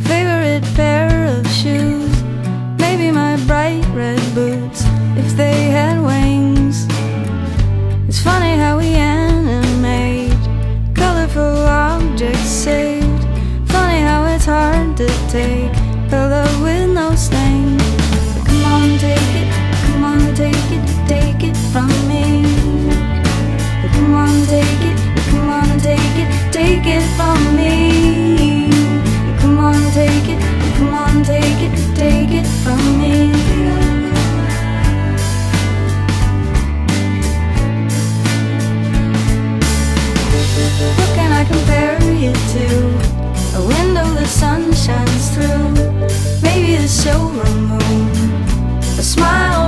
favorite pair Who can I compare you to? A window the sun shines through Maybe the silver moon A smile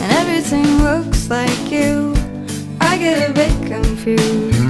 and everything looks like you. I get a bit confused.